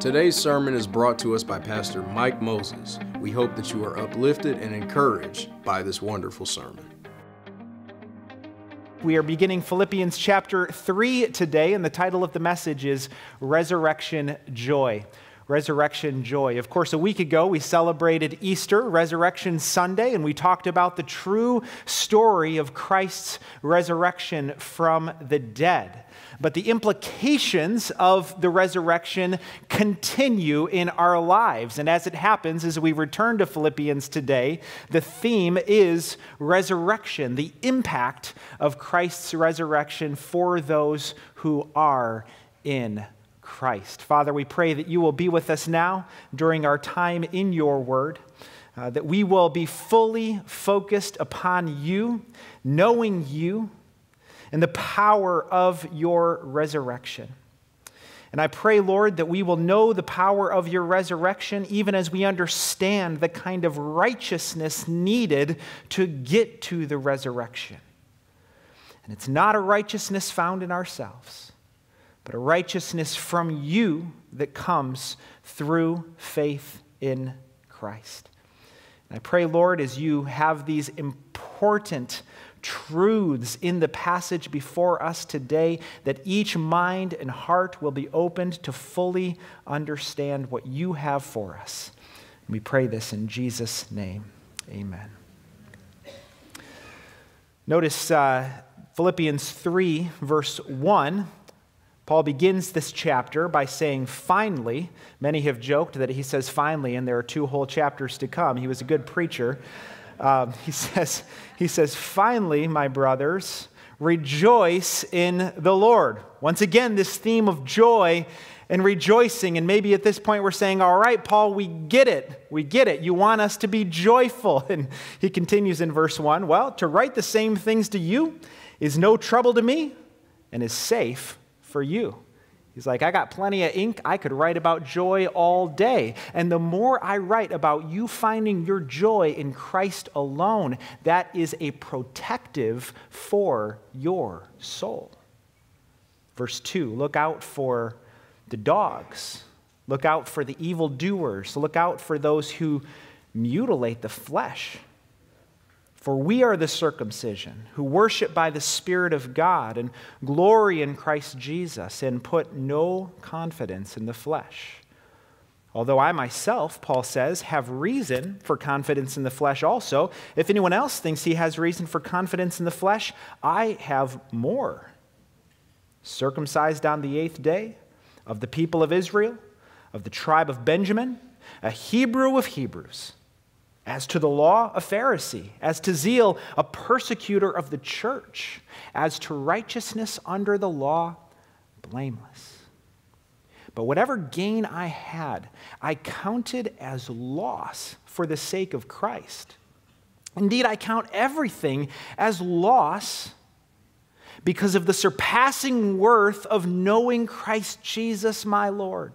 Today's sermon is brought to us by Pastor Mike Moses. We hope that you are uplifted and encouraged by this wonderful sermon. We are beginning Philippians chapter 3 today, and the title of the message is Resurrection Joy. Resurrection Joy. Of course, a week ago we celebrated Easter, Resurrection Sunday, and we talked about the true story of Christ's resurrection from the dead. But the implications of the resurrection continue in our lives. And as it happens, as we return to Philippians today, the theme is resurrection, the impact of Christ's resurrection for those who are in Christ. Father, we pray that you will be with us now during our time in your word. Uh, that we will be fully focused upon you, knowing you, and the power of your resurrection. And I pray, Lord, that we will know the power of your resurrection even as we understand the kind of righteousness needed to get to the resurrection. And it's not a righteousness found in ourselves, but a righteousness from you that comes through faith in Christ. And I pray, Lord, as you have these important truths in the passage before us today that each mind and heart will be opened to fully understand what you have for us. We pray this in Jesus' name. Amen. Notice uh, Philippians 3, verse 1. Paul begins this chapter by saying, finally. Many have joked that he says finally, and there are two whole chapters to come. He was a good preacher. Um, he, says, he says, Finally, my brothers, rejoice in the Lord. Once again, this theme of joy and rejoicing. And maybe at this point we're saying, All right, Paul, we get it. We get it. You want us to be joyful. And he continues in verse 1 Well, to write the same things to you is no trouble to me and is safe for you. He's like, I got plenty of ink. I could write about joy all day. And the more I write about you finding your joy in Christ alone, that is a protective for your soul. Verse 2 look out for the dogs, look out for the evildoers, look out for those who mutilate the flesh. For we are the circumcision who worship by the Spirit of God and glory in Christ Jesus and put no confidence in the flesh. Although I myself, Paul says, have reason for confidence in the flesh also, if anyone else thinks he has reason for confidence in the flesh, I have more. Circumcised on the eighth day, of the people of Israel, of the tribe of Benjamin, a Hebrew of Hebrews as to the law, a Pharisee. As to zeal, a persecutor of the church. As to righteousness under the law, blameless. But whatever gain I had, I counted as loss for the sake of Christ. Indeed, I count everything as loss because of the surpassing worth of knowing Christ Jesus my Lord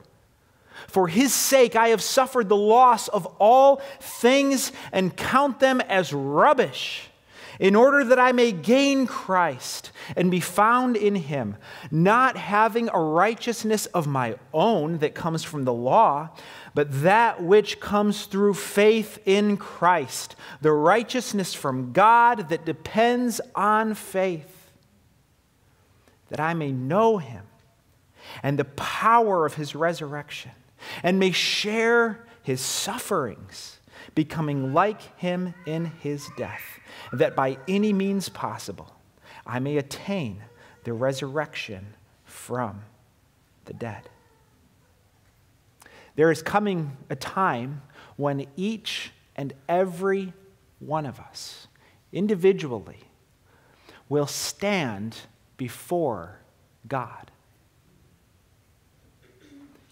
for his sake, I have suffered the loss of all things and count them as rubbish, in order that I may gain Christ and be found in him, not having a righteousness of my own that comes from the law, but that which comes through faith in Christ, the righteousness from God that depends on faith, that I may know him and the power of his resurrection and may share his sufferings, becoming like him in his death, that by any means possible I may attain the resurrection from the dead. There is coming a time when each and every one of us, individually, will stand before God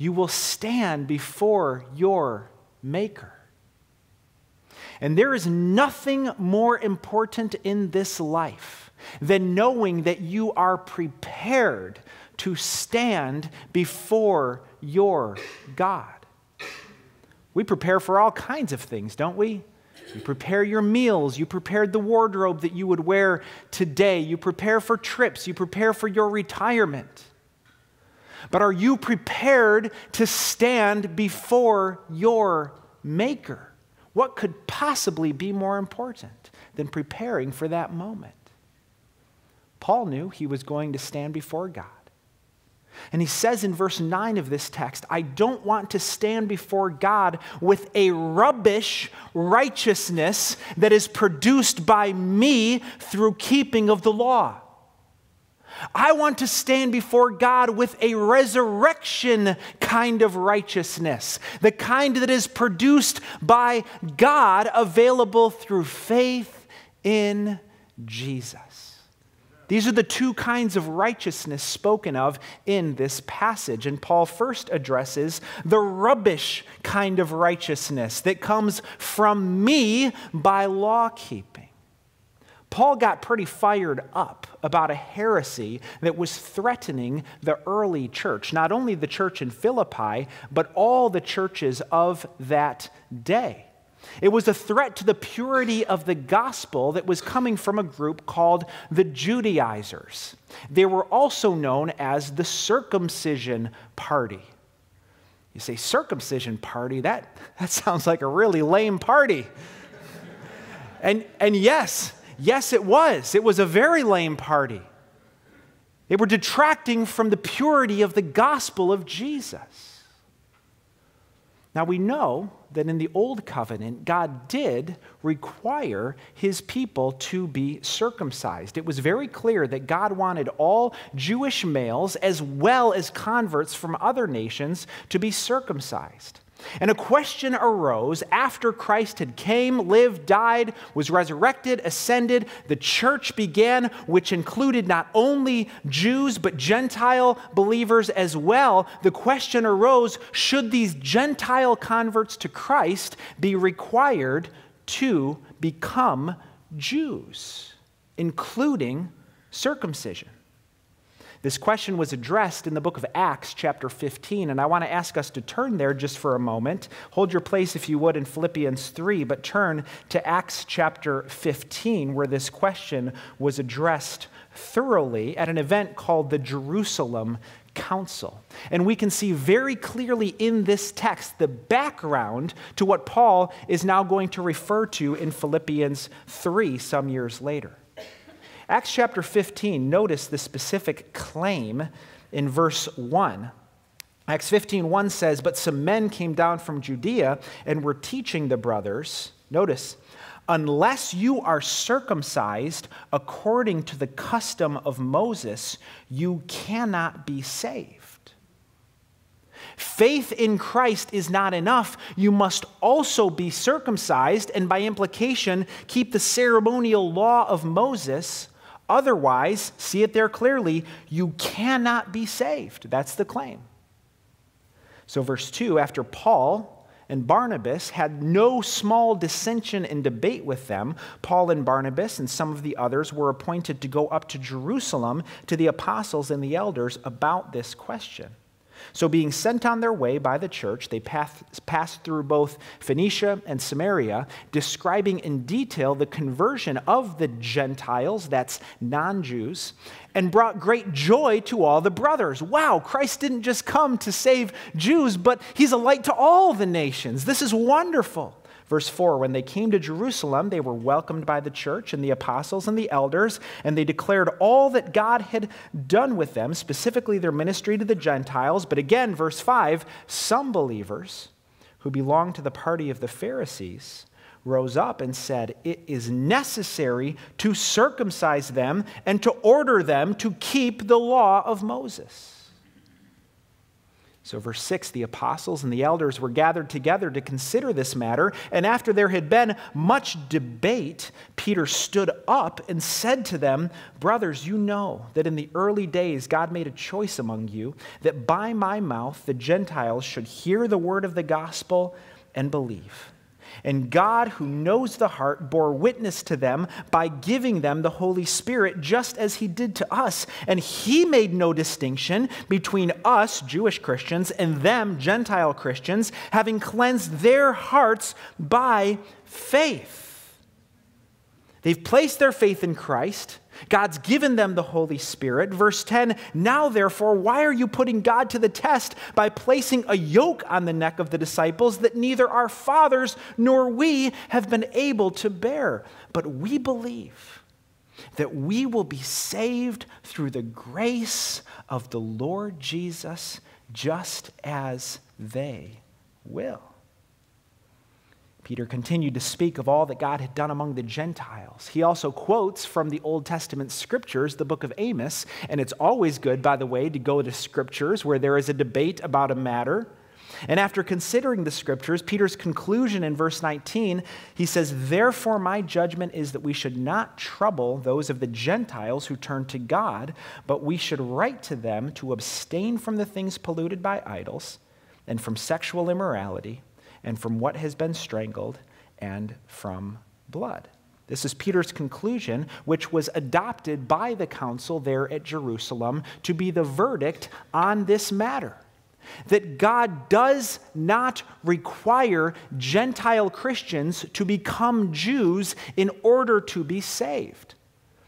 you will stand before your Maker. And there is nothing more important in this life than knowing that you are prepared to stand before your God. We prepare for all kinds of things, don't we? You prepare your meals. You prepared the wardrobe that you would wear today. You prepare for trips. You prepare for your retirement. But are you prepared to stand before your Maker? What could possibly be more important than preparing for that moment? Paul knew he was going to stand before God. And he says in verse 9 of this text, I don't want to stand before God with a rubbish righteousness that is produced by me through keeping of the law. I want to stand before God with a resurrection kind of righteousness, the kind that is produced by God, available through faith in Jesus. These are the two kinds of righteousness spoken of in this passage. And Paul first addresses the rubbish kind of righteousness that comes from me by law keeping. Paul got pretty fired up about a heresy that was threatening the early church, not only the church in Philippi, but all the churches of that day. It was a threat to the purity of the gospel that was coming from a group called the Judaizers. They were also known as the circumcision party. You say, circumcision party? That, that sounds like a really lame party. and, and yes, Yes, it was. It was a very lame party. They were detracting from the purity of the gospel of Jesus. Now we know that in the Old Covenant, God did require his people to be circumcised. It was very clear that God wanted all Jewish males, as well as converts from other nations, to be circumcised. And a question arose after Christ had came, lived, died, was resurrected, ascended. The church began, which included not only Jews, but Gentile believers as well. The question arose should these Gentile converts to Christ be required to become Jews, including circumcision? This question was addressed in the book of Acts, chapter 15, and I want to ask us to turn there just for a moment. Hold your place, if you would, in Philippians 3, but turn to Acts chapter 15, where this question was addressed thoroughly at an event called the Jerusalem Council. And we can see very clearly in this text the background to what Paul is now going to refer to in Philippians 3 some years later. Acts chapter 15, notice the specific claim in verse 1. Acts 15, 1 says, But some men came down from Judea and were teaching the brothers, notice, unless you are circumcised according to the custom of Moses, you cannot be saved. Faith in Christ is not enough. You must also be circumcised, and by implication, keep the ceremonial law of Moses Otherwise, see it there clearly, you cannot be saved. That's the claim. So, verse 2 after Paul and Barnabas had no small dissension and debate with them, Paul and Barnabas and some of the others were appointed to go up to Jerusalem to the apostles and the elders about this question. So, being sent on their way by the church, they passed through both Phoenicia and Samaria, describing in detail the conversion of the Gentiles, that's non Jews, and brought great joy to all the brothers. Wow, Christ didn't just come to save Jews, but he's a light to all the nations. This is wonderful. Verse 4 When they came to Jerusalem, they were welcomed by the church and the apostles and the elders, and they declared all that God had done with them, specifically their ministry to the Gentiles. But again, verse 5 some believers who belonged to the party of the Pharisees rose up and said, It is necessary to circumcise them and to order them to keep the law of Moses. So, verse 6 the apostles and the elders were gathered together to consider this matter. And after there had been much debate, Peter stood up and said to them, Brothers, you know that in the early days God made a choice among you that by my mouth the Gentiles should hear the word of the gospel and believe. And God, who knows the heart, bore witness to them by giving them the Holy Spirit, just as He did to us. And He made no distinction between us, Jewish Christians, and them, Gentile Christians, having cleansed their hearts by faith. They've placed their faith in Christ. God's given them the Holy Spirit. Verse 10 Now, therefore, why are you putting God to the test by placing a yoke on the neck of the disciples that neither our fathers nor we have been able to bear? But we believe that we will be saved through the grace of the Lord Jesus, just as they will. Peter continued to speak of all that God had done among the Gentiles. He also quotes from the Old Testament scriptures, the book of Amos, and it's always good, by the way, to go to scriptures where there is a debate about a matter. And after considering the scriptures, Peter's conclusion in verse 19, he says, Therefore, my judgment is that we should not trouble those of the Gentiles who turn to God, but we should write to them to abstain from the things polluted by idols and from sexual immorality and from what has been strangled, and from blood. This is Peter's conclusion, which was adopted by the council there at Jerusalem to be the verdict on this matter. That God does not require Gentile Christians to become Jews in order to be saved.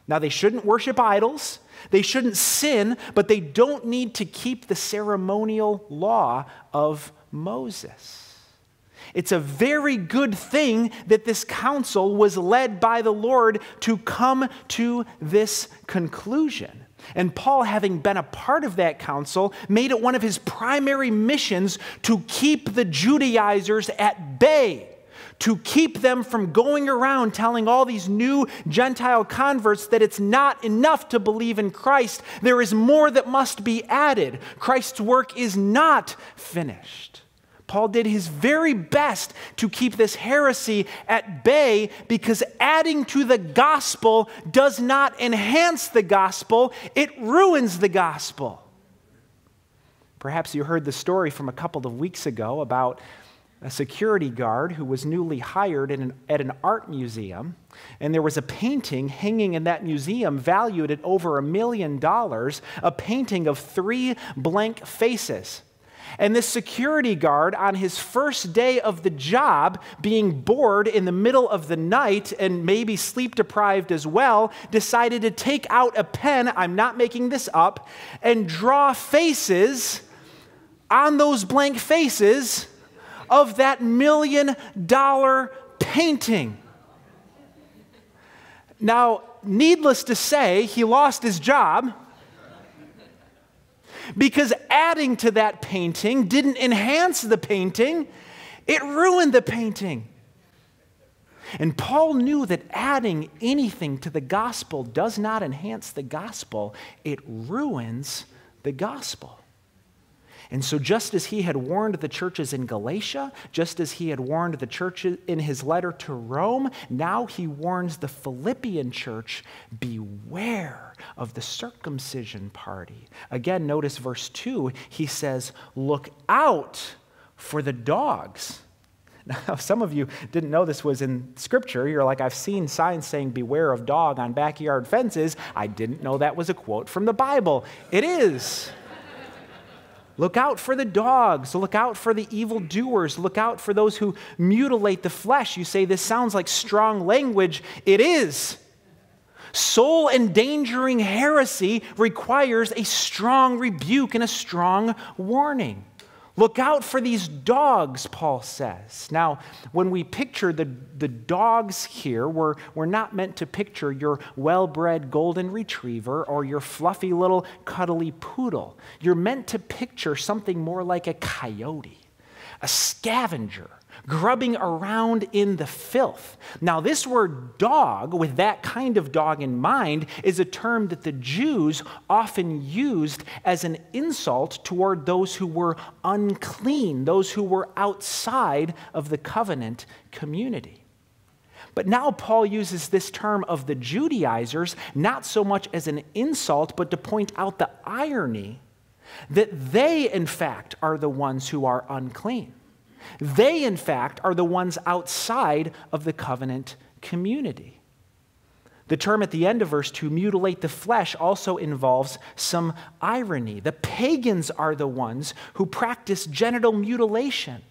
Now, they shouldn't worship idols, they shouldn't sin, but they don't need to keep the ceremonial law of Moses. It's a very good thing that this council was led by the Lord to come to this conclusion. And Paul, having been a part of that council, made it one of his primary missions to keep the Judaizers at bay, to keep them from going around telling all these new Gentile converts that it's not enough to believe in Christ. There is more that must be added. Christ's work is not finished. Paul did his very best to keep this heresy at bay because adding to the gospel does not enhance the gospel, it ruins the gospel. Perhaps you heard the story from a couple of weeks ago about a security guard who was newly hired an, at an art museum, and there was a painting hanging in that museum valued at over a million dollars, a painting of three blank faces. And this security guard, on his first day of the job, being bored in the middle of the night and maybe sleep deprived as well, decided to take out a pen, I'm not making this up, and draw faces on those blank faces of that million dollar painting. Now, needless to say, he lost his job because adding to that painting didn't enhance the painting, it ruined the painting. And Paul knew that adding anything to the gospel does not enhance the gospel, it ruins the gospel. And so, just as he had warned the churches in Galatia, just as he had warned the churches in his letter to Rome, now he warns the Philippian church beware of the circumcision party. Again, notice verse 2, he says, Look out for the dogs. Now, some of you didn't know this was in Scripture. You're like, I've seen signs saying, Beware of dog on backyard fences. I didn't know that was a quote from the Bible. It is. Look out for the dogs. Look out for the evildoers. Look out for those who mutilate the flesh. You say this sounds like strong language. It is. Soul endangering heresy requires a strong rebuke and a strong warning. Look out for these dogs, Paul says. Now, when we picture the, the dogs here, we're, we're not meant to picture your well bred golden retriever or your fluffy little cuddly poodle. You're meant to picture something more like a coyote, a scavenger grubbing around in the filth. Now, this word dog, with that kind of dog in mind, is a term that the Jews often used as an insult toward those who were unclean, those who were outside of the covenant community. But now Paul uses this term of the Judaizers not so much as an insult, but to point out the irony that they, in fact, are the ones who are unclean. They, in fact, are the ones outside of the covenant community. The term at the end of verse 2, mutilate the flesh, also involves some irony. The pagans are the ones who practice genital mutilation.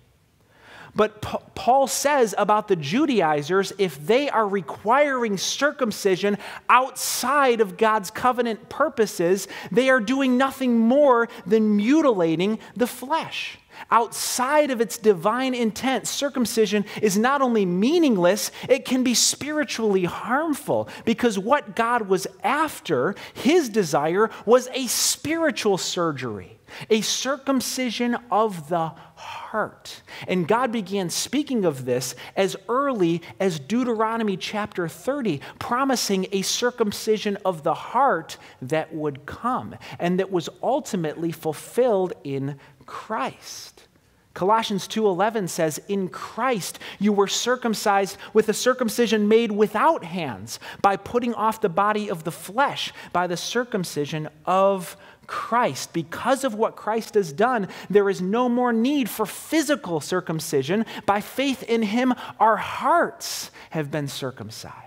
But Paul says about the Judaizers if they are requiring circumcision outside of God's covenant purposes, they are doing nothing more than mutilating the flesh. Outside of its divine intent, circumcision is not only meaningless, it can be spiritually harmful because what God was after, his desire, was a spiritual surgery, a circumcision of the heart. And God began speaking of this as early as Deuteronomy chapter 30, promising a circumcision of the heart that would come and that was ultimately fulfilled in Christ. Colossians 2:11 says in Christ you were circumcised with a circumcision made without hands by putting off the body of the flesh by the circumcision of Christ. Because of what Christ has done, there is no more need for physical circumcision. By faith in him, our hearts have been circumcised.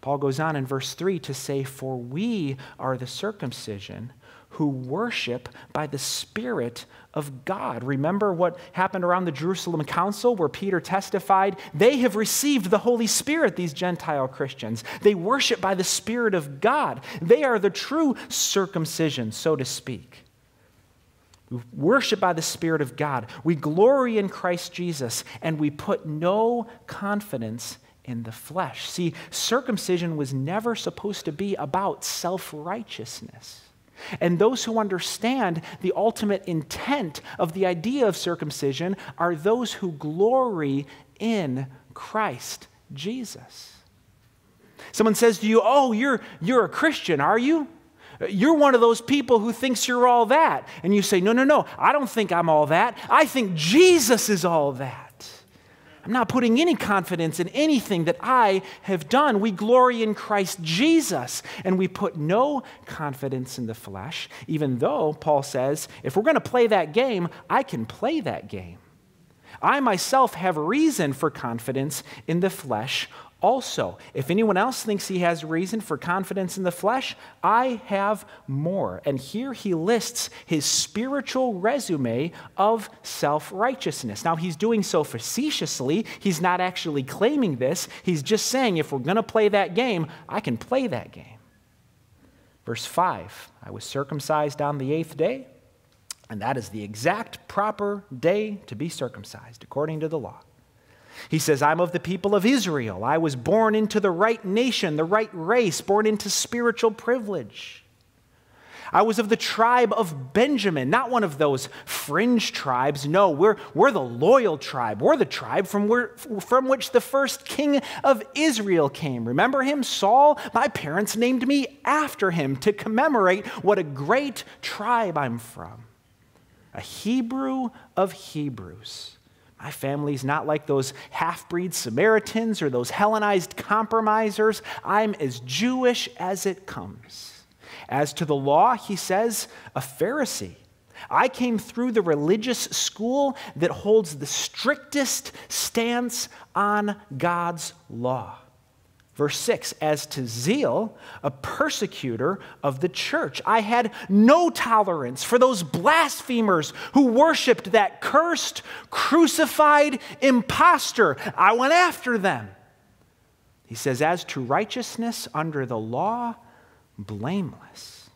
Paul goes on in verse 3 to say, For we are the circumcision who worship by the Spirit of God. Remember what happened around the Jerusalem Council where Peter testified? They have received the Holy Spirit, these Gentile Christians. They worship by the Spirit of God. They are the true circumcision, so to speak. We worship by the Spirit of God. We glory in Christ Jesus, and we put no confidence in the flesh. See, circumcision was never supposed to be about self righteousness. And those who understand the ultimate intent of the idea of circumcision are those who glory in Christ Jesus. Someone says to you, Oh, you're, you're a Christian, are you? You're one of those people who thinks you're all that. And you say, No, no, no, I don't think I'm all that. I think Jesus is all that. I'm not putting any confidence in anything that I have done. We glory in Christ Jesus, and we put no confidence in the flesh, even though Paul says, if we're going to play that game, I can play that game. I myself have reason for confidence in the flesh also, if anyone else thinks he has reason for confidence in the flesh, I have more. And here he lists his spiritual resume of self righteousness. Now, he's doing so facetiously. He's not actually claiming this. He's just saying, if we're going to play that game, I can play that game. Verse 5 I was circumcised on the eighth day, and that is the exact proper day to be circumcised according to the law. He says, I'm of the people of Israel. I was born into the right nation, the right race, born into spiritual privilege. I was of the tribe of Benjamin, not one of those fringe tribes. No, we're, we're the loyal tribe. We're the tribe from, where, from which the first king of Israel came. Remember him, Saul? My parents named me after him to commemorate what a great tribe I'm from. A Hebrew of Hebrews. My family's not like those half breed Samaritans or those Hellenized compromisers. I'm as Jewish as it comes. As to the law, he says, a Pharisee. I came through the religious school that holds the strictest stance on God's law. Verse 6 As to zeal, a persecutor of the church, I had no tolerance for those blasphemers who worshiped that cursed, crucified impostor. I went after them. He says, As to righteousness under the law, blameless,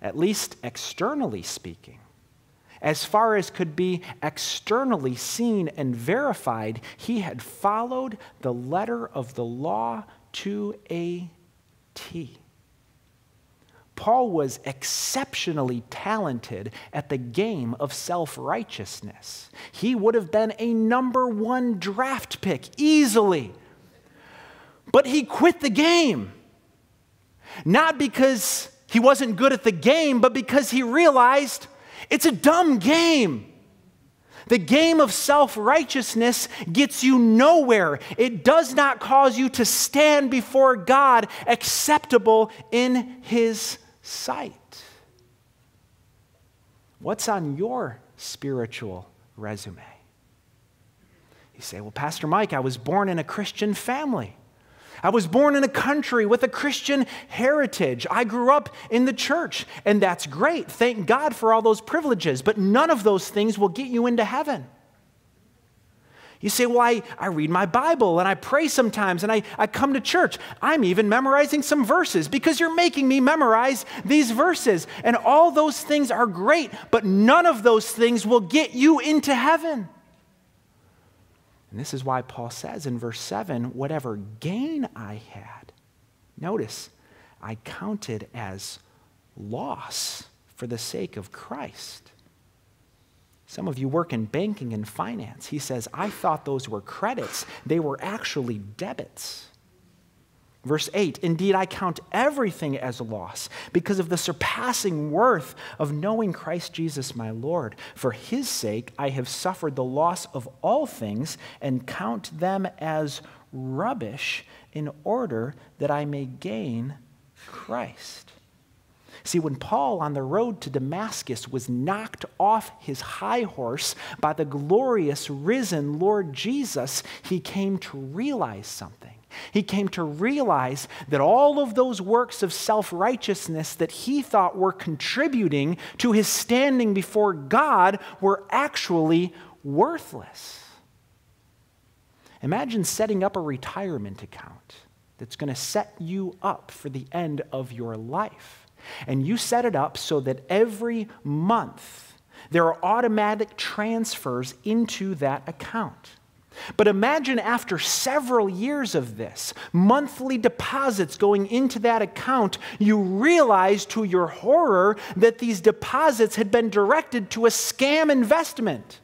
at least externally speaking as far as could be externally seen and verified, he had followed the letter of the law to a T. Paul was exceptionally talented at the game of self righteousness. He would have been a number one draft pick easily. But he quit the game. Not because he wasn't good at the game, but because he realized it's a dumb game. The game of self righteousness gets you nowhere. It does not cause you to stand before God acceptable in His sight. What's on your spiritual resume? You say, Well, Pastor Mike, I was born in a Christian family. I was born in a country with a Christian heritage. I grew up in the church, and that's great. Thank God for all those privileges, but none of those things will get you into heaven. You say, Well, I, I read my Bible and I pray sometimes and I, I come to church. I'm even memorizing some verses because you're making me memorize these verses. And all those things are great, but none of those things will get you into heaven. And this is why Paul says in verse 7 whatever gain I had, notice, I counted as loss for the sake of Christ. Some of you work in banking and finance. He says, I thought those were credits, they were actually debits. Verse 8 Indeed, I count everything as loss because of the surpassing worth of knowing Christ Jesus my Lord. For his sake, I have suffered the loss of all things and count them as rubbish in order that I may gain Christ. See, when Paul on the road to Damascus was knocked off his high horse by the glorious risen Lord Jesus, he came to realize something. He came to realize that all of those works of self righteousness that he thought were contributing to his standing before God were actually worthless. Imagine setting up a retirement account that's going to set you up for the end of your life. And you set it up so that every month there are automatic transfers into that account. But imagine after several years of this, monthly deposits going into that account, you realize to your horror that these deposits had been directed to a scam investment.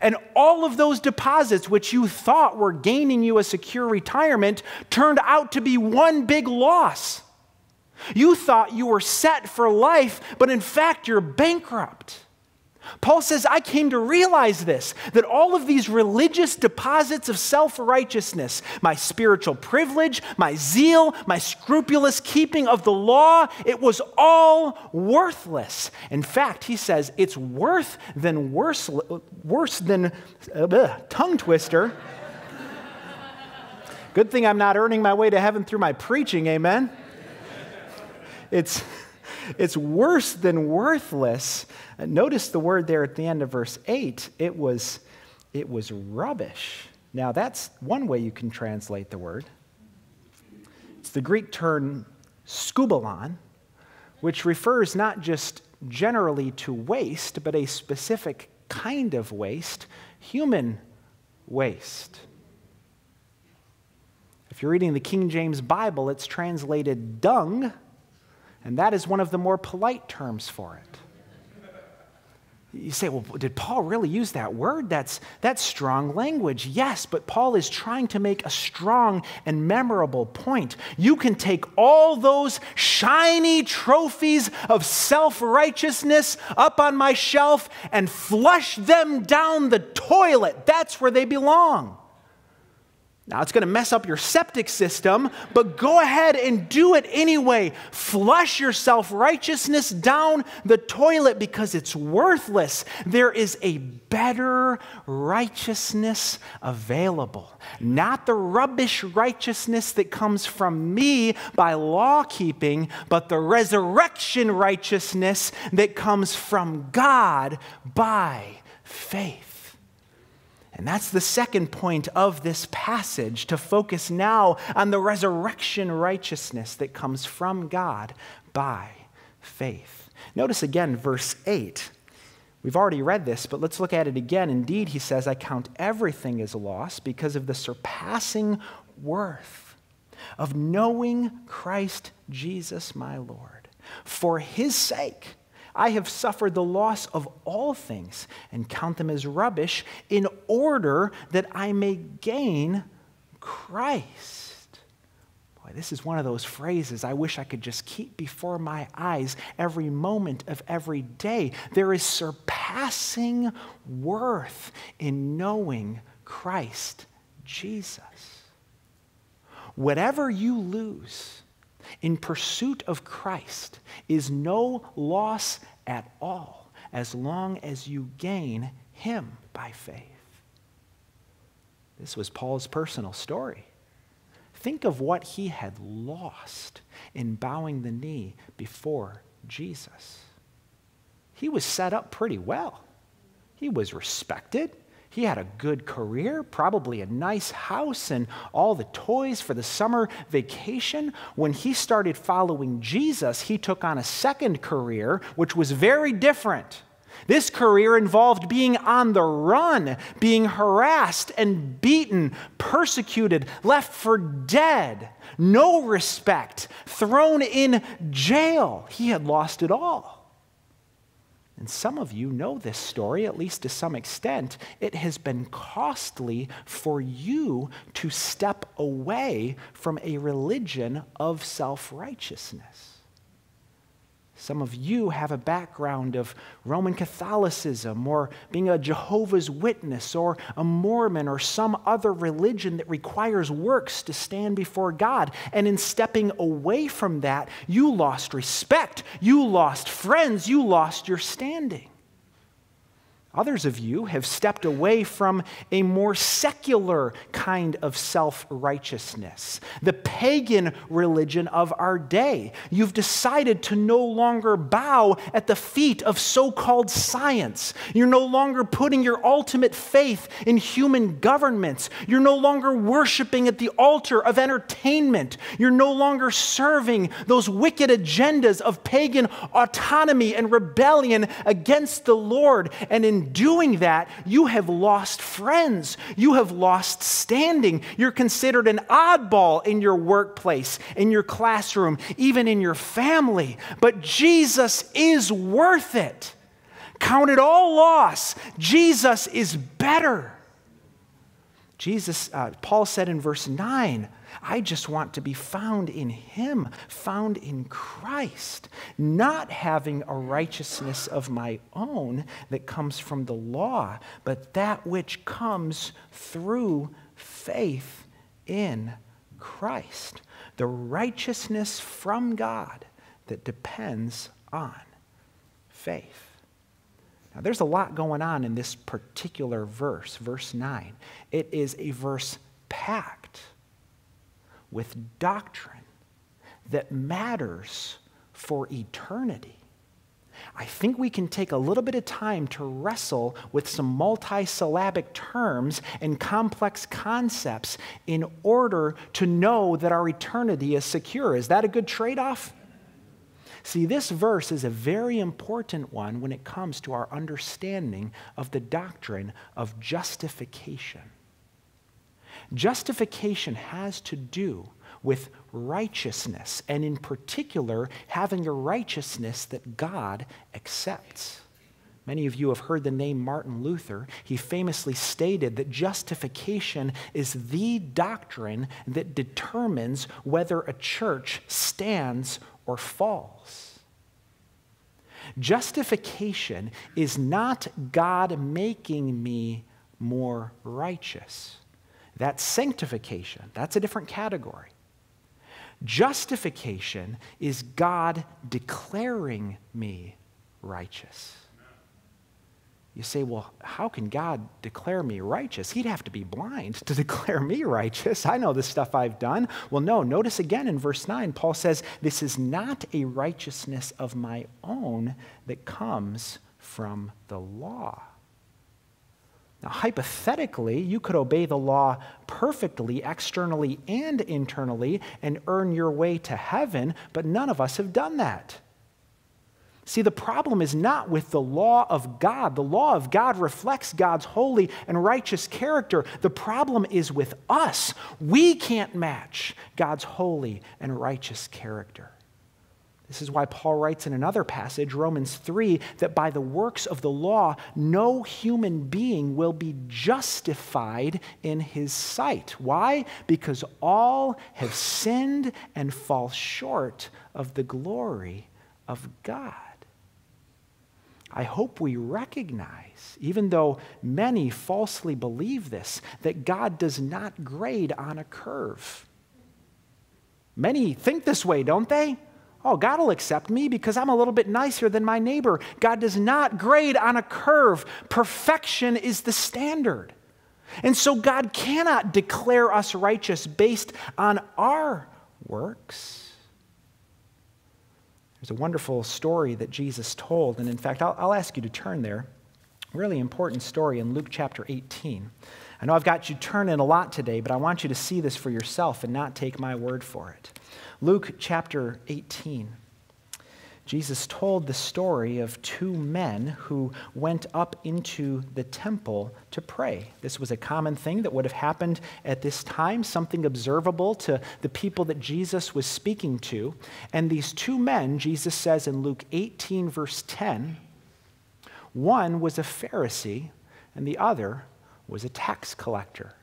And all of those deposits, which you thought were gaining you a secure retirement, turned out to be one big loss. You thought you were set for life, but in fact, you're bankrupt. Paul says, I came to realize this that all of these religious deposits of self righteousness, my spiritual privilege, my zeal, my scrupulous keeping of the law, it was all worthless. In fact, he says, it's worth than worse, worse than uh, tongue twister. Good thing I'm not earning my way to heaven through my preaching, amen? It's, it's worse than worthless. Notice the word there at the end of verse 8. It was, it was rubbish. Now, that's one way you can translate the word. It's the Greek term skubalon, which refers not just generally to waste, but a specific kind of waste, human waste. If you're reading the King James Bible, it's translated dung, and that is one of the more polite terms for it. You say, well, did Paul really use that word? That's, that's strong language. Yes, but Paul is trying to make a strong and memorable point. You can take all those shiny trophies of self righteousness up on my shelf and flush them down the toilet. That's where they belong. Now, it's going to mess up your septic system, but go ahead and do it anyway. Flush your self righteousness down the toilet because it's worthless. There is a better righteousness available. Not the rubbish righteousness that comes from me by law keeping, but the resurrection righteousness that comes from God by faith. And that's the second point of this passage to focus now on the resurrection righteousness that comes from God by faith. Notice again verse 8. We've already read this, but let's look at it again. Indeed, he says, I count everything as a loss because of the surpassing worth of knowing Christ Jesus my Lord. For his sake, I have suffered the loss of all things and count them as rubbish in order that I may gain Christ. Boy, this is one of those phrases I wish I could just keep before my eyes every moment of every day. There is surpassing worth in knowing Christ Jesus. Whatever you lose, in pursuit of Christ is no loss at all as long as you gain Him by faith. This was Paul's personal story. Think of what he had lost in bowing the knee before Jesus. He was set up pretty well. He was respected, He had a good career, probably a nice house, and all the toys for the summer vacation. When he started following Jesus, he took on a second career, which was very different. This career involved being on the run, being harassed and beaten, persecuted, left for dead, no respect, thrown in jail. He had lost it all. And some of you know this story, at least to some extent. It has been costly for you to step away from a religion of self righteousness. Some of you have a background of Roman Catholicism or being a Jehovah's Witness or a Mormon or some other religion that requires works to stand before God. And in stepping away from that, you lost respect, you lost friends, you lost your standing. Others of you have stepped away from a more secular kind of self righteousness, the pagan religion of our day. You've decided to no longer bow at the feet of so called science. You're no longer putting your ultimate faith in human governments. You're no longer worshiping at the altar of entertainment. You're no longer serving those wicked agendas of pagan autonomy and rebellion against the Lord. And in doing that, you have lost friends. You have lost standing. You're considered an oddball in your workplace, in your classroom, even in your family. But Jesus is worth it. Count it all loss. Jesus is better. Jesus, uh, Paul said in verse 9, I just want to be found in Him, found in Christ, not having a righteousness of my own that comes from the law, but that which comes through faith in Christ. The righteousness from God that depends on faith. Now, there's a lot going on in this particular verse, verse 9. It is a verse packed with doctrine that matters for eternity. I think we can take a little bit of time to wrestle with some multisyllabic terms and complex concepts in order to know that our eternity is secure. Is that a good trade off? See, this verse is a very important one when it comes to our understanding of the doctrine of justification. Justification has to do with righteousness, and in particular, having a righteousness that God accepts. Many of you have heard the name Martin Luther. He famously stated that justification is the doctrine that determines whether a church stands or falls. Justification is not God making me more righteous. That's sanctification. That's a different category. Justification is God declaring me righteous. You say, well, how can God declare me righteous? He'd have to be blind to declare me righteous. I know the stuff I've done. Well, no, notice again in verse 9, Paul says, This is not a righteousness of my own that comes from the law. Now, hypothetically, you could obey the law perfectly, externally and internally, and earn your way to heaven, but none of us have done that. See, the problem is not with the law of God. The law of God reflects God's holy and righteous character. The problem is with us. We can't match God's holy and righteous character. This is why Paul writes in another passage, Romans 3, that by the works of the law, no human being will be justified in his sight. Why? Because all have sinned and fall short of the glory of God. I hope we recognize, even though many falsely believe this, that God does not grade on a curve. Many think this way, don't they? Oh, God will accept me because I'm a little bit nicer than my neighbor. God does not grade on a curve. Perfection is the standard. And so God cannot declare us righteous based on our works. There's a wonderful story that Jesus told, and in fact, I'll, I'll ask you to turn there Really important story in Luke chapter 18. I know I've got you turning a lot today, but I want you to see this for yourself and not take my word for it. Luke chapter 18. Jesus told the story of two men who went up into the temple to pray. This was a common thing that would have happened at this time, something observable to the people that Jesus was speaking to. And these two men, Jesus says in Luke 18, verse 10, one was a Pharisee and the other was a tax collector.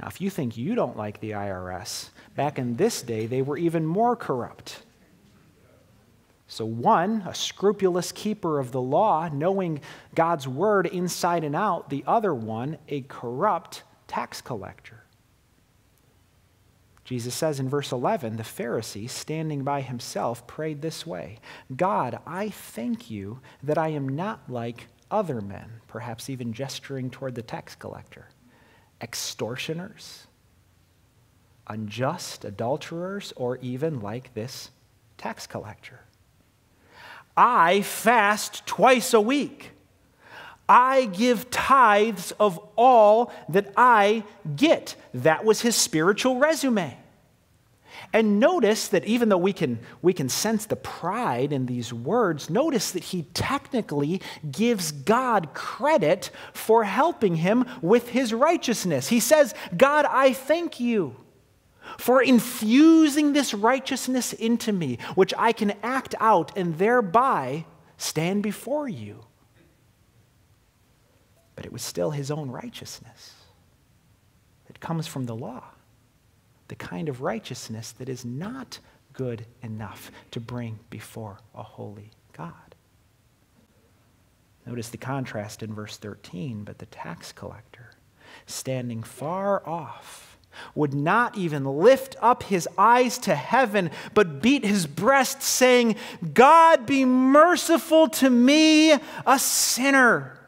Now, if you think you don't like the IRS, back in this day, they were even more corrupt. So, one, a scrupulous keeper of the law, knowing God's word inside and out, the other one, a corrupt tax collector. Jesus says in verse 11, the Pharisee, standing by himself, prayed this way God, I thank you that I am not like other men, perhaps even gesturing toward the tax collector, extortioners, unjust adulterers, or even like this tax collector. I fast twice a week. I give tithes of all that I get. That was his spiritual resume. And notice that even though we can, we can sense the pride in these words, notice that he technically gives God credit for helping him with his righteousness. He says, God, I thank you for infusing this righteousness into me, which I can act out and thereby stand before you. But it was still his own righteousness that comes from the law, the kind of righteousness that is not good enough to bring before a holy God. Notice the contrast in verse 13, but the tax collector, standing far off, would not even lift up his eyes to heaven, but beat his breast, saying, God be merciful to me, a sinner.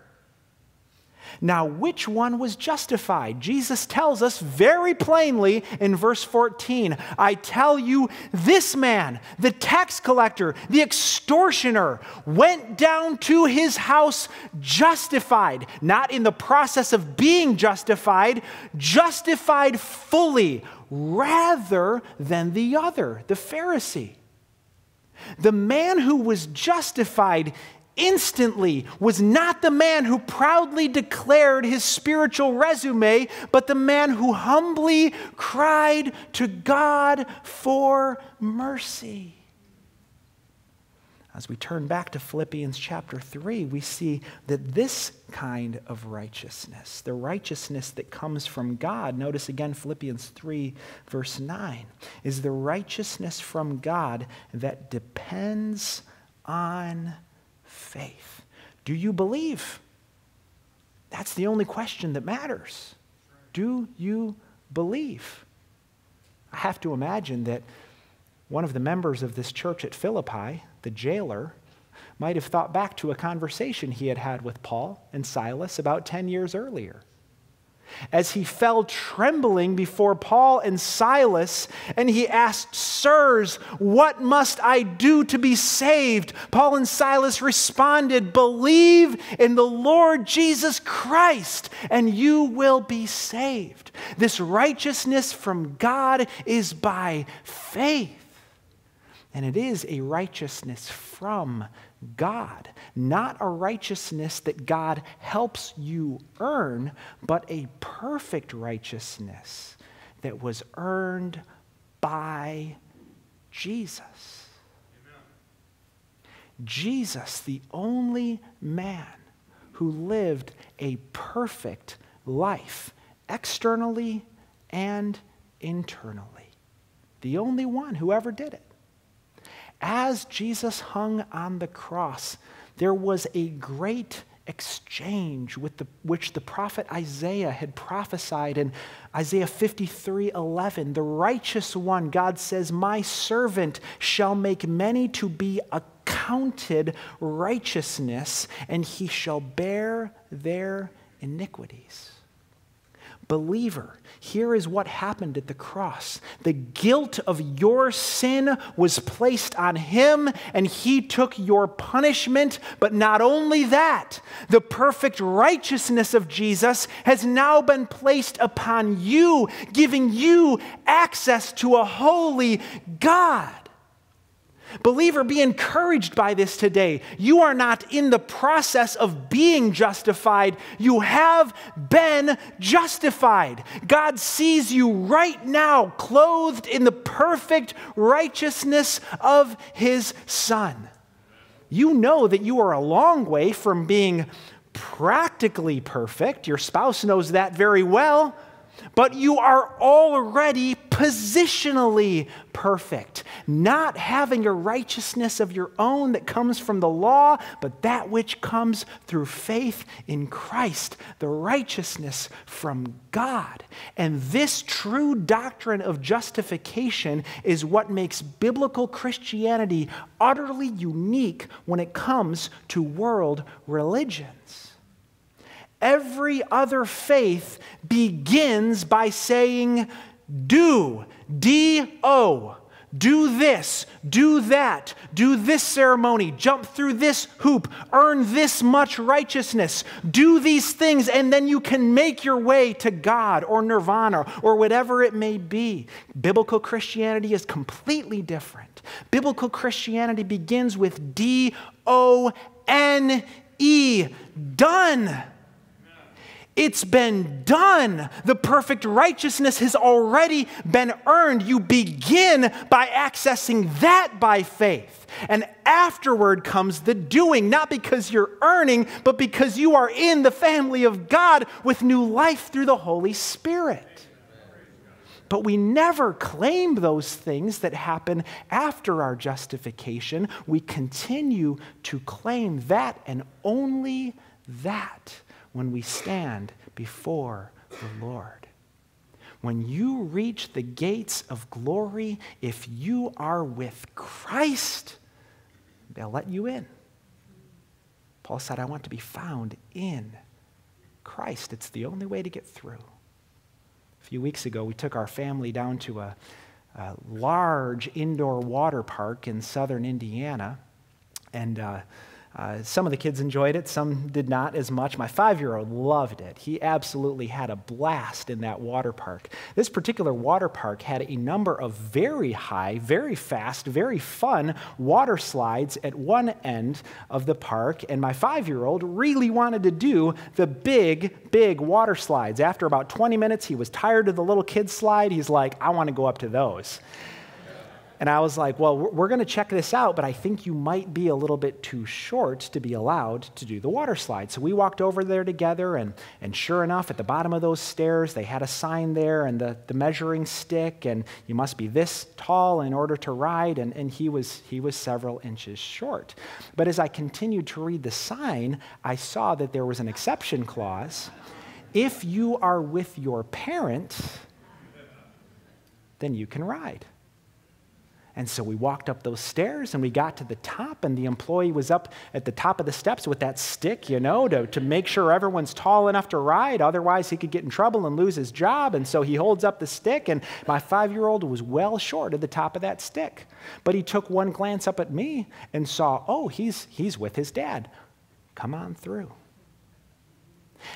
Now, which one was justified? Jesus tells us very plainly in verse 14 I tell you, this man, the tax collector, the extortioner, went down to his house justified, not in the process of being justified, justified fully, rather than the other, the Pharisee. The man who was justified instantly was not the man who proudly declared his spiritual resume, but the man who humbly cried to God for mercy. As we turn back to Philippians chapter 3, we see that this kind of righteousness, the righteousness that comes from God, notice again Philippians 3, verse 9, is the righteousness from God that depends on faith. Do you believe? That's the only question that matters. Do you believe? I have to imagine that one of the members of this church at Philippi, the jailer, might have thought back to a conversation he had had with Paul and Silas about 10 years earlier as he fell trembling before Paul and Silas, and he asked, Sirs, what must I do to be saved? Paul and Silas responded, Believe in the Lord Jesus Christ, and you will be saved. This righteousness from God is by faith, and it is a righteousness from God, not a righteousness that God helps you earn, but a perfect righteousness that was earned by Jesus. Amen. Jesus, the only man who lived a perfect life, externally and internally. The only one who ever did it. As Jesus hung on the cross, there was a great exchange with the, which the prophet Isaiah had prophesied in Isaiah 53 11. The righteous one, God says, My servant shall make many to be accounted righteousness, and he shall bear their iniquities. Believer, here is what happened at the cross. The guilt of your sin was placed on him, and he took your punishment. But not only that, the perfect righteousness of Jesus has now been placed upon you, giving you access to a holy God. Believer, be encouraged by this today. You are not in the process of being justified, you have been justified. God sees you right now, clothed in the perfect righteousness of His Son. You know that you are a long way from being practically perfect. Your spouse knows that very well but you are already positionally perfect, not having a righteousness of your own that comes from the law, but that which comes through faith in Christ, the righteousness from God. And this true doctrine of justification is what makes biblical Christianity utterly unique when it comes to world religions. Every other faith begins by saying, do, D O. Do this, do that, do this ceremony, jump through this hoop, earn this much righteousness, do these things, and then you can make your way to God or nirvana or whatever it may be. Biblical Christianity is completely different. Biblical Christianity begins with D O N E, done. It's been done. The perfect righteousness has already been earned. You begin by accessing that by faith. And afterward comes the doing, not because you're earning, but because you are in the family of God with new life through the Holy Spirit. But we never claim those things that happen after our justification. We continue to claim that and only that when we stand before the Lord. When you reach the gates of glory, if you are with Christ, they'll let you in. Paul said, I want to be found in Christ. It's the only way to get through. A few weeks ago, we took our family down to a, a large indoor water park in southern Indiana. And uh, uh, some of the kids enjoyed it, some did not as much. My five year old loved it. He absolutely had a blast in that water park. This particular water park had a number of very high, very fast, very fun water slides at one end of the park, and my five year old really wanted to do the big, big water slides. After about 20 minutes, he was tired of the little kid slide. He's like, I want to go up to those. And I was like, well, we're going to check this out, but I think you might be a little bit too short to be allowed to do the water slide. So we walked over there together, and, and sure enough, at the bottom of those stairs, they had a sign there and the, the measuring stick, and you must be this tall in order to ride. And, and he, was, he was several inches short. But as I continued to read the sign, I saw that there was an exception clause. If you are with your parent, then you can ride. And so we walked up those stairs and we got to the top, and the employee was up at the top of the steps with that stick, you know, to, to make sure everyone's tall enough to ride. Otherwise, he could get in trouble and lose his job. And so he holds up the stick, and my five year old was well short of the top of that stick. But he took one glance up at me and saw, oh, he's, he's with his dad. Come on through.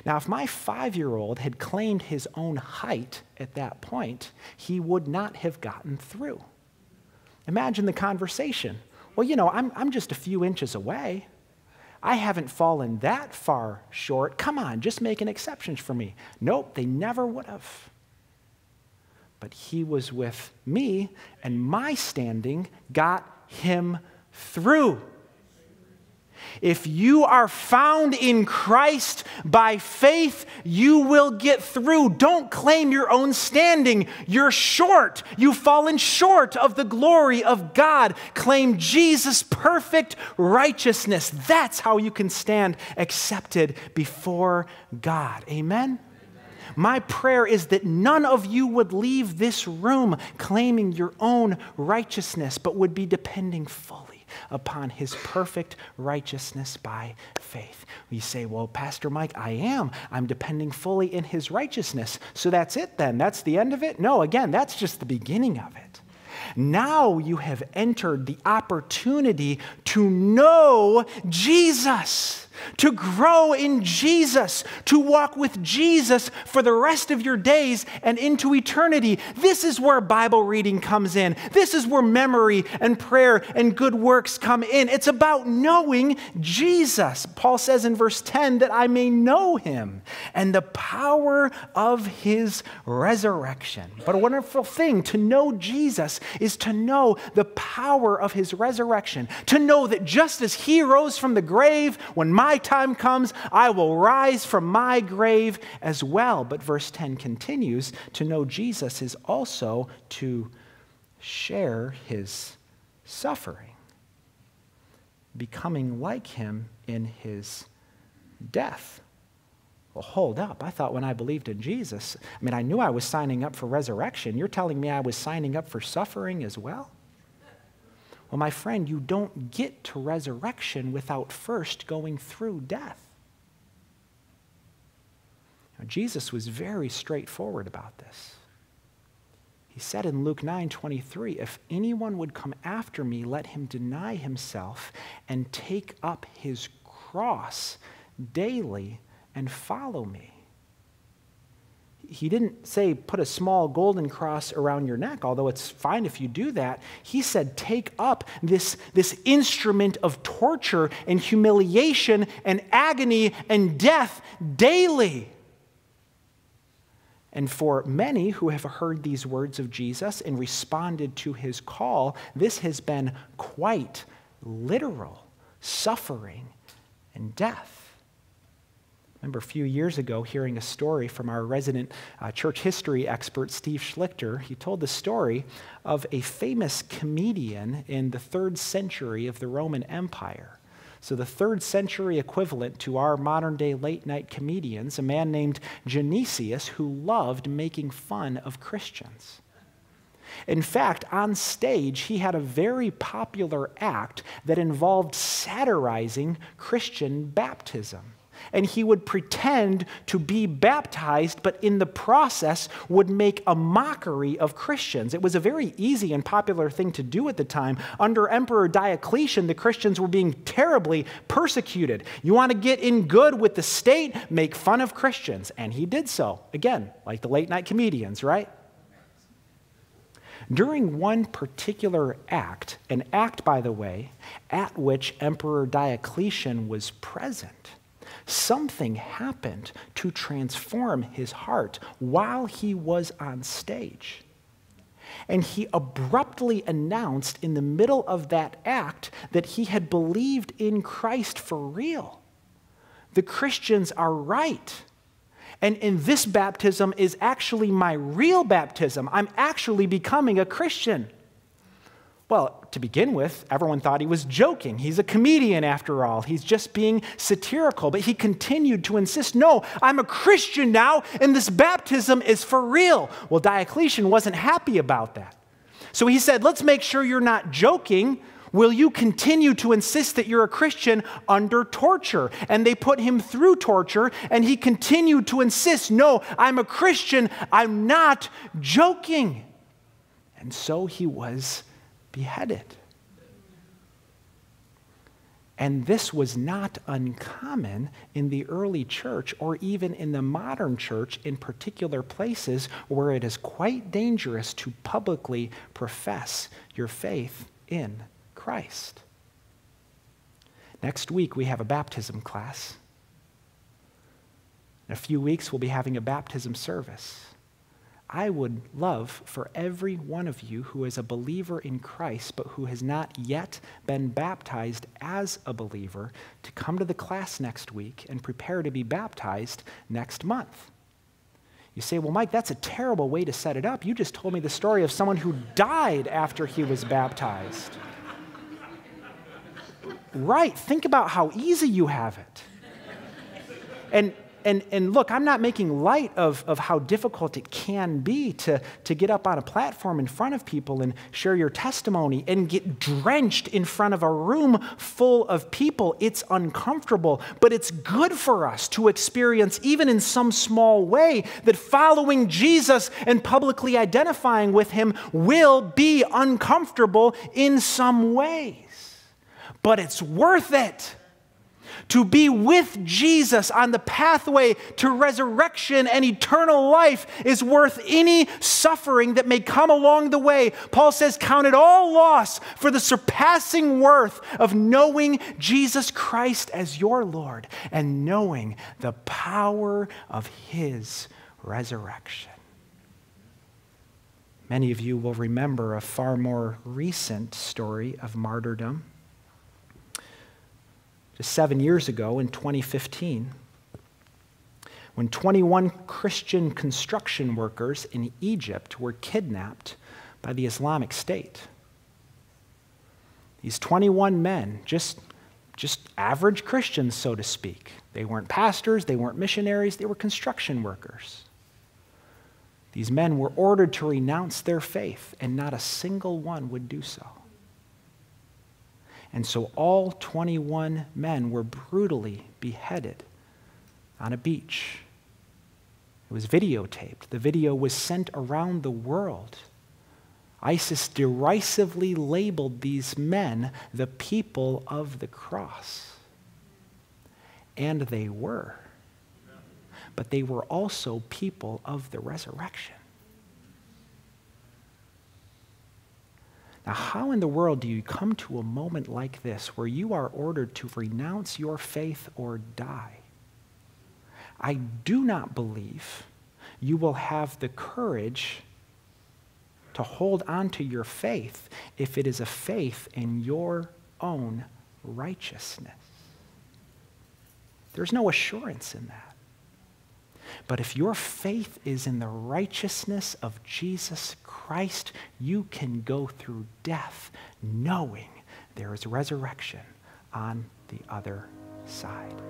Now, if my five year old had claimed his own height at that point, he would not have gotten through. Imagine the conversation. Well, you know, I'm, I'm just a few inches away. I haven't fallen that far short. Come on, just make an exception for me. Nope, they never would have. But he was with me, and my standing got him through. If you are found in Christ by faith, you will get through. Don't claim your own standing. You're short. You've fallen short of the glory of God. Claim Jesus' perfect righteousness. That's how you can stand accepted before God. Amen? My prayer is that none of you would leave this room claiming your own righteousness, but would be depending fully upon his perfect righteousness by faith. You say, Well, Pastor Mike, I am. I'm depending fully in his righteousness. So that's it then. That's the end of it? No, again, that's just the beginning of it. Now you have entered the opportunity to know Jesus to grow in Jesus, to walk with Jesus for the rest of your days and into eternity. This is where Bible reading comes in. This is where memory and prayer and good works come in. It's about knowing Jesus. Paul says in verse 10 that I may know him and the power of his resurrection. But a wonderful thing to know Jesus is to know the power of his resurrection, to know that just as he rose from the grave when my my time comes, I will rise from my grave as well. But verse 10 continues to know Jesus is also to share his suffering, becoming like him in his death. Well, hold up. I thought when I believed in Jesus, I mean, I knew I was signing up for resurrection. You're telling me I was signing up for suffering as well? Well, my friend, you don't get to resurrection without first going through death. Now, Jesus was very straightforward about this. He said in Luke 9 23, If anyone would come after me, let him deny himself and take up his cross daily and follow me he didn't say put a small golden cross around your neck, although it's fine if you do that. He said take up this, this instrument of torture and humiliation and agony and death daily. And for many who have heard these words of Jesus and responded to his call, this has been quite literal suffering and death remember a few years ago hearing a story from our resident uh, church history expert, Steve Schlichter. He told the story of a famous comedian in the third century of the Roman Empire. So, the third century equivalent to our modern day late night comedians, a man named Genesius who loved making fun of Christians. In fact, on stage, he had a very popular act that involved satirizing Christian baptism and he would pretend to be baptized, but in the process would make a mockery of Christians. It was a very easy and popular thing to do at the time. Under Emperor Diocletian, the Christians were being terribly persecuted. You want to get in good with the state, make fun of Christians. And he did so. Again, like the late night comedians, right? During one particular act, an act, by the way, at which Emperor Diocletian was present, Something happened to transform his heart while he was on stage. And he abruptly announced in the middle of that act that he had believed in Christ for real. The Christians are right. And in this baptism is actually my real baptism. I'm actually becoming a Christian. Well, to begin with, everyone thought he was joking. He's a comedian after all. He's just being satirical. But he continued to insist no, I'm a Christian now, and this baptism is for real. Well, Diocletian wasn't happy about that. So he said, Let's make sure you're not joking. Will you continue to insist that you're a Christian under torture? And they put him through torture, and he continued to insist, No, I'm a Christian. I'm not joking. And so he was beheaded. And this was not uncommon in the early church or even in the modern church in particular places where it is quite dangerous to publicly profess your faith in Christ. Next week, we have a baptism class. In a few weeks, we'll be having a baptism service. I would love for every one of you who is a believer in Christ but who has not yet been baptized as a believer to come to the class next week and prepare to be baptized next month. You say, well, Mike, that's a terrible way to set it up. You just told me the story of someone who died after he was baptized. right, think about how easy you have it. And and, and look, I'm not making light of, of how difficult it can be to, to get up on a platform in front of people and share your testimony and get drenched in front of a room full of people. It's uncomfortable, but it's good for us to experience, even in some small way, that following Jesus and publicly identifying with him will be uncomfortable in some ways. But it's worth it to be with Jesus on the pathway to resurrection and eternal life is worth any suffering that may come along the way. Paul says, Count it all loss for the surpassing worth of knowing Jesus Christ as your Lord and knowing the power of his resurrection. Many of you will remember a far more recent story of martyrdom seven years ago in 2015 when 21 Christian construction workers in Egypt were kidnapped by the Islamic State. These 21 men, just, just average Christians, so to speak, they weren't pastors, they weren't missionaries, they were construction workers. These men were ordered to renounce their faith, and not a single one would do so. And so all 21 men were brutally beheaded on a beach. It was videotaped. The video was sent around the world. ISIS derisively labeled these men the people of the cross. And they were. But they were also people of the resurrection. Now, how in the world do you come to a moment like this where you are ordered to renounce your faith or die? I do not believe you will have the courage to hold on to your faith if it is a faith in your own righteousness. There's no assurance in that. But if your faith is in the righteousness of Jesus Christ, you can go through death knowing there is resurrection on the other side.